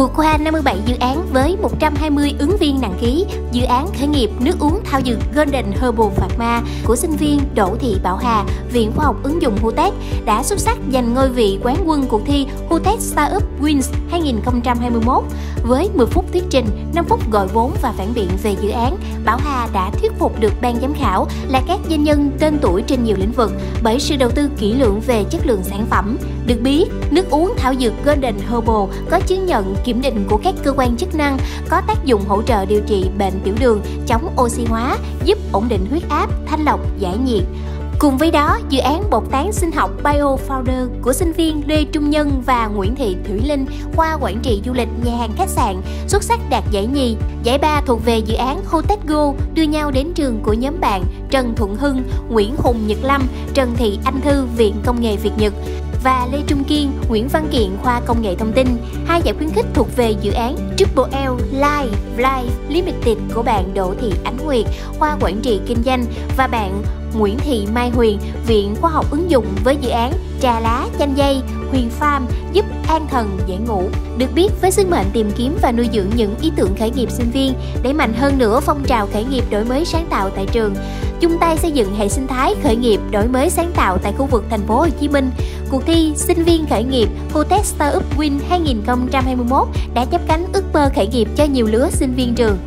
Vừa qua 57 dự án với 120 ứng viên đăng ký, dự án khởi nghiệp nước uống thao dược Golden Herbal Pharma của sinh viên Đỗ Thị Bảo Hà, Viện Khoa học ứng dụng Hutech đã xuất sắc giành ngôi vị quán quân cuộc thi Hutech Startup Wins 2021. Với 10 phút thuyết trình, 5 phút gọi vốn và phản biện về dự án, Bảo Hà đã thuyết phục được ban giám khảo là các doanh nhân tên tuổi trên nhiều lĩnh vực bởi sự đầu tư kỹ lưỡng về chất lượng sản phẩm. Được biết, nước uống thảo dược Golden Herbal có chứng nhận kiểm định của các cơ quan chức năng, có tác dụng hỗ trợ điều trị bệnh tiểu đường, chống oxy hóa, giúp ổn định huyết áp, thanh lọc, giải nhiệt. Cùng với đó, dự án bột tán sinh học Bio Founder của sinh viên Lê Trung Nhân và Nguyễn Thị Thủy Linh khoa quản trị du lịch nhà hàng khách sạn xuất sắc đạt giải nhì. Giải ba thuộc về dự án hotel Go đưa nhau đến trường của nhóm bạn Trần Thuận Hưng, Nguyễn Hùng Nhật Lâm, Trần Thị Anh Thư Viện Công nghệ Việt Nhật và Lê Trung Kiên, Nguyễn Văn Kiện khoa Công nghệ Thông tin. Hai giải khuyến khích thuộc về dự án Triple L Live Live Limited của bạn Đỗ Thị Ánh Nguyệt, khoa Quản trị Kinh doanh và bạn Nguyễn Thị Mai Huyền, Viện Khoa học ứng dụng với dự án Trà lá chanh dây, Huyền Farm giúp an thần dễ ngủ. Được biết với sứ mệnh tìm kiếm và nuôi dưỡng những ý tưởng khởi nghiệp sinh viên, đẩy mạnh hơn nữa phong trào khởi nghiệp đổi mới sáng tạo tại trường, chung tay xây dựng hệ sinh thái khởi nghiệp đổi mới sáng tạo tại khu vực thành phố Hồ Chí Minh. Cuộc thi sinh viên khởi nghiệp Hotech Startup Win 2021 đã chấp cánh ước mơ khởi nghiệp cho nhiều lứa sinh viên trường.